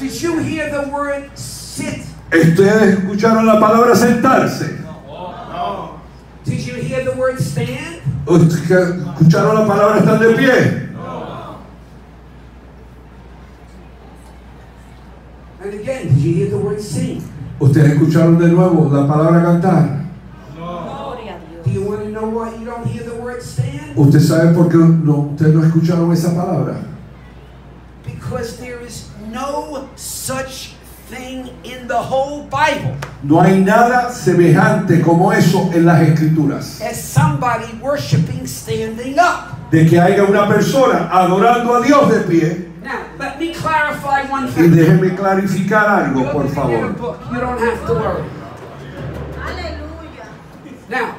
Did you hear the word sit? ¿Ustedes escucharon la palabra sentarse? Did you hear the word stand? ¿Ustedes ¿Escucharon la palabra estar de pie? And again, did you hear the word sing? ¿Ustedes escucharon de nuevo la palabra cantar? Do you want to know why you don't hear the word stand? ¿Usted sabe por qué no, ustedes no escucharon esa palabra? Because there is no such thing in the whole Bible No hay nada semejante como eso en las escrituras. as somebody worshiping standing up. De que haya una persona adorando a Dios de pie. Now, let me clarify one Y thing. déjenme clarificar algo, por favor. book. You don't have to worry. Aleluya. Now,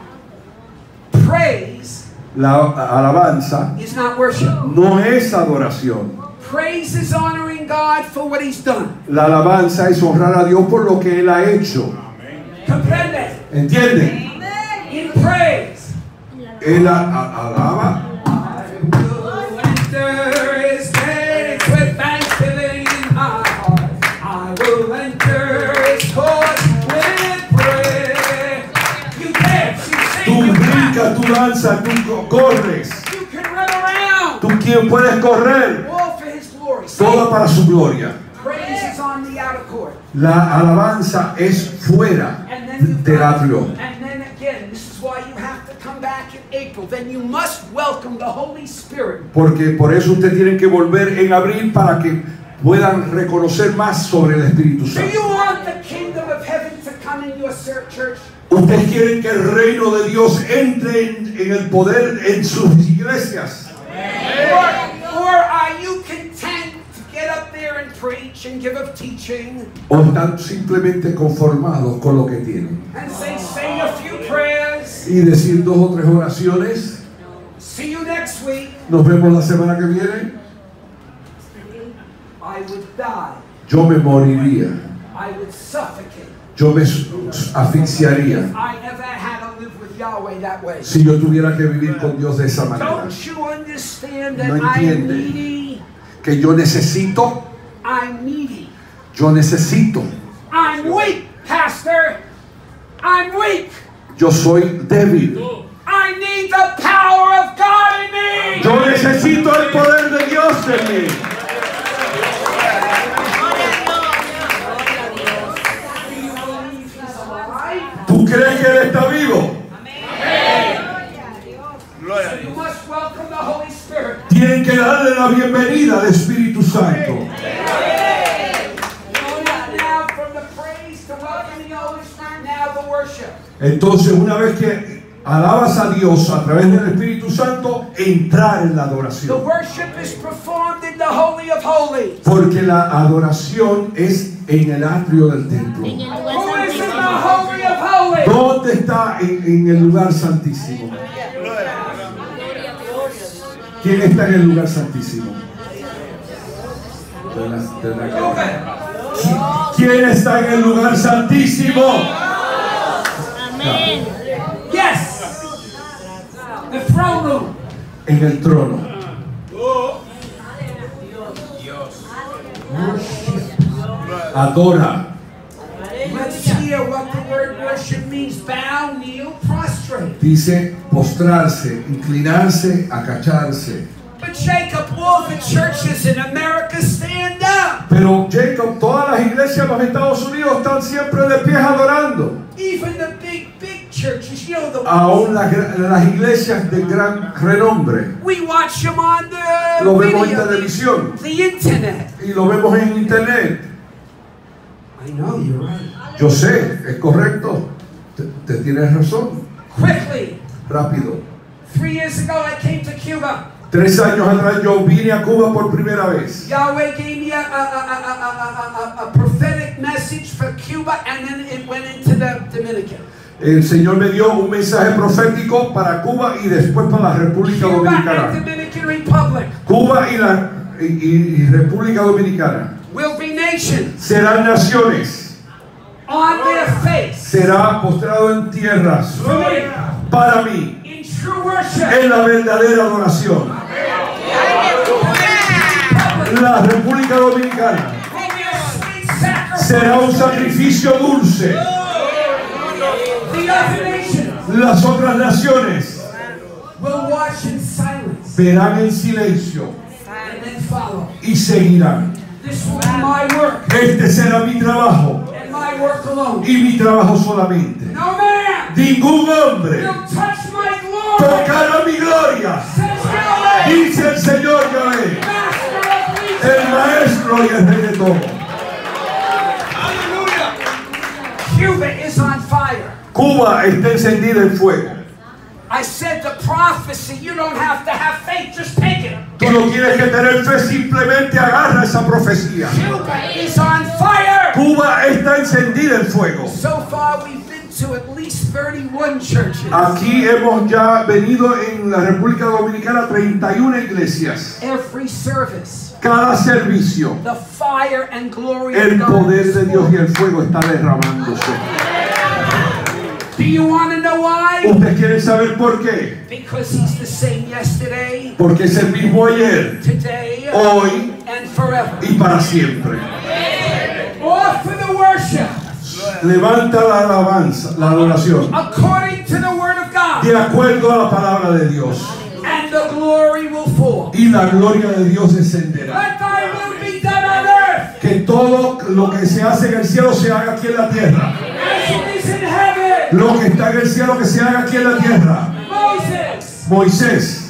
praise La alabanza is not worship. no es adoración. Praise is honoring God for what He's done. La alabanza es honrar a Dios por lo que Él ha hecho. ¿Entienden? In praise. Él alaba. Enter His gates with thanksgiving in my heart. I will enter His courts with praise. You dance, you Tú brincas, tú danzas, tú co- corres. You can run around. Tú quien puedes correr. Todo para su gloria. La alabanza es fuera And then you've del atrio. and then again, this is why you have to come back in April. Then you must welcome the Holy Spirit. Porque por eso usted tiene que volver en abril para que puedan reconocer más sobre el Espíritu Santo. Ustedes quieren que el reino de Dios entre en, en el poder en sus iglesias. Or, O están simplemente conformados con lo que tienen. and say, say a few prayers? Y decir dos o tres oraciones. See you next week. Nos vemos la semana que viene. I would die. Yo me moriría. I would suffocate. Yo me asfixiaría. If I ever had to live with Yahweh that way. Si yo tuviera que vivir con Dios de esa manera. Don't you understand that No entiende. Que yo necesito, I'm needy. yo necesito. I'm weak, Pastor. I'm weak. Yo soy débil. I need the power of God in me. Yo necesito el poder de Dios en mí. ¿Tú crees que Él está vivo? Spirit. Tienen que darle la bienvenida al Espíritu Santo. Now from the praise to welcoming the Holy Spirit, now the worship. Entonces, una vez que alabas a Dios a través del Espíritu Santo, entrar en la The adoración. worship is performed in the Holy of Holies. Porque la adoración es en el atrio del templo. ¿Dónde está en, en el lugar santísimo? ¿Quién está en el lugar santísimo? De la- de la-. ¿Quién está en el lugar santísimo? En el trono. Adora. Let's hear what the word worship means. Bow, kneel, prostrate. Dice postrarse, inclinarse, acacharse. Pero Jacob, todas las iglesias de los Estados Unidos están siempre de pies adorando. Even the churches, you know the Aún las, las iglesias de gran renombre. We watch them on the Lo vemos en video, televisión the internet. y lo vemos en internet. I know you're right. Yo sé, es correcto. Te, te tienes razón. Quickly, Rápido. three years ago I came to Cuba. Tres años atrás yo vine a Cuba por primera vez. Yahweh gave me a, a, a prophetic message for Cuba and then it went into the Dominican. El Señor me dio un mensaje profético para Cuba y después para la República Dominicana. Cuba y la y- República Dominicana serán naciones. Será postrado en tierras para mí in true worship. en la verdadera adoración. La República Dominicana Será un sacrificio dulce. The other nations Las otras naciones will watch in silence verán en silencio and then follow. y seguirán. This will be my work Este será mi trabajo and my work alone. y mi trabajo solamente. Ningún hombre tocará mi gloria. Dice el Señor Yahvé, el maestro y el rey de todo. Cuba está encendida en fuego. I said the prophecy, you don't have to have faith, just take it. Tú no tienes que tener fe, simplemente agarra esa profecía. Cuba is on fire. Cuba está encendida en fuego. So far, we've been to at least 31 churches. Aquí hemos ya venido en la República Dominicana 31 iglesias. Every service, Cada servicio, the fire and glory el poder de Dios y el fuego está derramándose. Do you want to know why? ¿Ustedes quieren saber por qué? Because He's the same yesterday, Porque es el mismo ayer, today, hoy and forever. y para siempre. Off for the worship, Levanta la alabanza, la adoración, according to the Word of God, de acuerdo a la palabra de Dios. and the glory will fall. Y la gloria de Dios descenderá. Let thy will be done on earth Que todo lo que se hace en el cielo se haga aquí en la tierra. as it is in heaven. Lo que está en el cielo que se haga aquí en la tierra. Moisés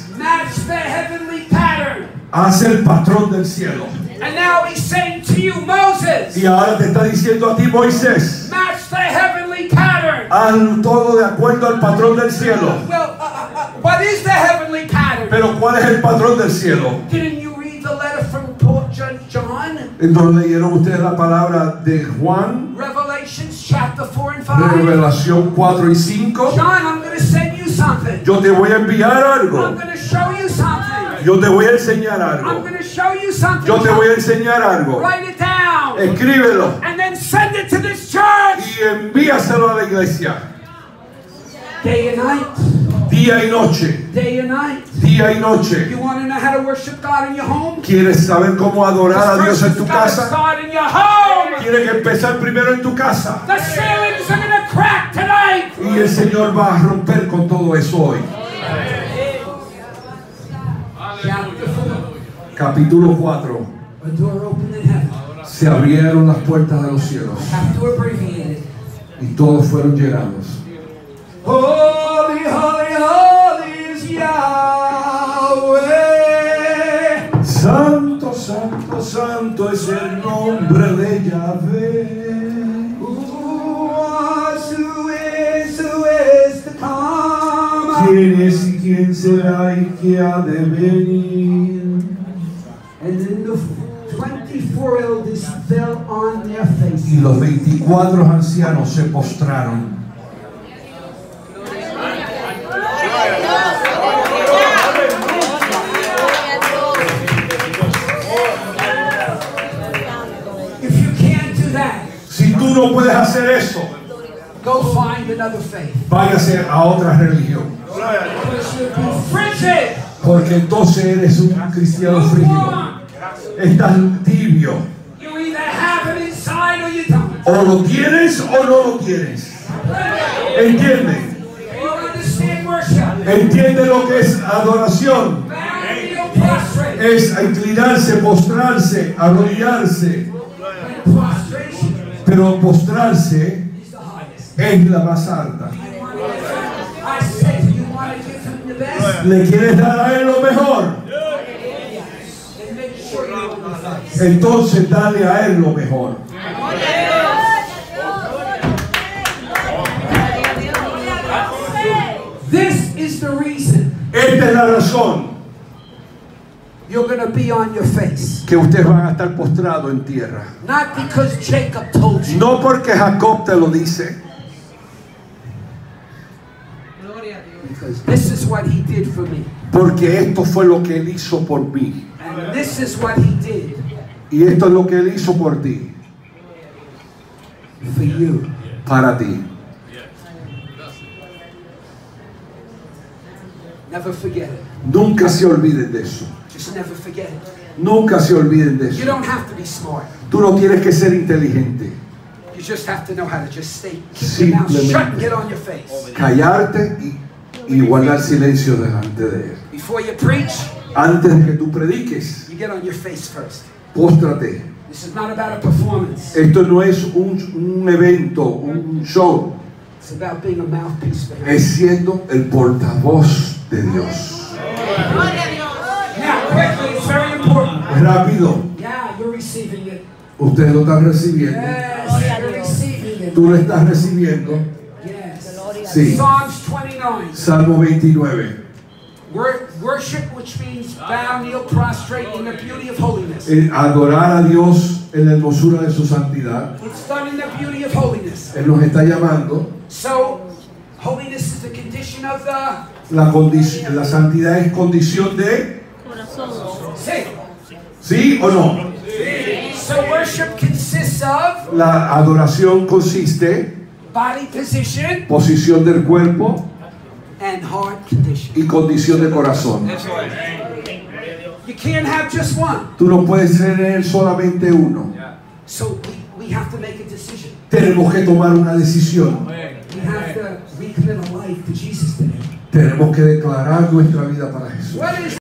hace el patrón del cielo. And now he's saying to you, Moses, Y ahora te está diciendo a ti, Moisés, match the heavenly pattern. haz todo de acuerdo al patrón del cielo. Well, uh, uh, uh, what is the heavenly pattern? Pero ¿cuál es el patrón del cielo? Didn't you read the letter from John, donde leyeron ustedes la palabra de Juan? Revelations chapter 4 and 5. Revelación 4 y 5. John, I'm going to send you something. Yo te voy a enviar I'm algo. going to show you something. Yo te voy a enseñar I'm algo. going to show you something. Yo te voy a enseñar algo. Escríbelo And then send it to this church. y envíaselo a la iglesia. Day and night. Día y noche. Day and night. Día y noche. You want to know how to worship God in your home? ¿Quieres saber cómo adorar a Dios en tu First, it's gotta casa? Tienes que empezar primero en tu casa. The ceilings are gonna crack tonight. Y el Señor va a romper con todo eso hoy. Capítulo 4. A door opened in heaven. Se abrieron las puertas de los cielos y todos fueron llenados. Será y qué ha de venir? And then the 24 elders fell on their faces. Y los 24 ancianos se postraron. If you can't do that, Si tú no puedes hacer eso, go find another faith. váyase a otra religión. Porque entonces eres un cristiano frígido. Lukewarm. Estás tibio. You either have it inside or you don't. O lo tienes o no lo tienes. Worship. Entiende lo que es adoración. Es inclinarse, postrarse, arrodillarse. Pero postrarse. Es la más alta. ¿Le quieres dar a él lo mejor? Entonces dale a él lo mejor. This is the reason Esta es la razón you're going to be on your face. que ustedes van a estar postrados en tierra. Not because Jacob told you. No porque Jacob te lo dice, did for me. porque esto fue lo que él hizo por mí. And this is what he did Y esto es lo que él hizo por ti, for you. para ti. Never forget it. Nunca se olviden de eso. Just never forget it. Nunca se olviden de You eso. don't have to be smart. Tú no tienes que ser inteligente. You just have to know how to just stay, keep your mouth Simplemente. shut and get on your face. Callarte y, y guardar silencio delante de Él. Before you preach, Antes de que tú prediques, you get on your face first. póstrate. This is not about a performance. Esto no es un, un evento, un show. It's about being a mouthpiece for Him. Es siendo el portavoz de Dios. Now, quickly, it's very important. Rápido, Yeah, you're receiving it. ustedes lo están recibiendo. Tú lo estás recibiendo. Sí. Psalms 29. Salmo 29. Wor- Worship, which means bow, kneel, prostrate in the beauty of holiness. Eh, adorar a Dios en la hermosura de su santidad. It's done in the beauty of holiness. Él nos está llamando. So, holiness is the condition of the. La, santidad es condición de Say. sí o no. So, worship consists of La adoración consiste body position posición del cuerpo and heart condition. y condición de corazón. You can't have just one. Tú no puedes tener solamente uno. So, we, we have to make a decision. Tenemos que tomar una decisión. We have to recommit a life to Jesus today. Tenemos que declarar nuestra vida para Jesús.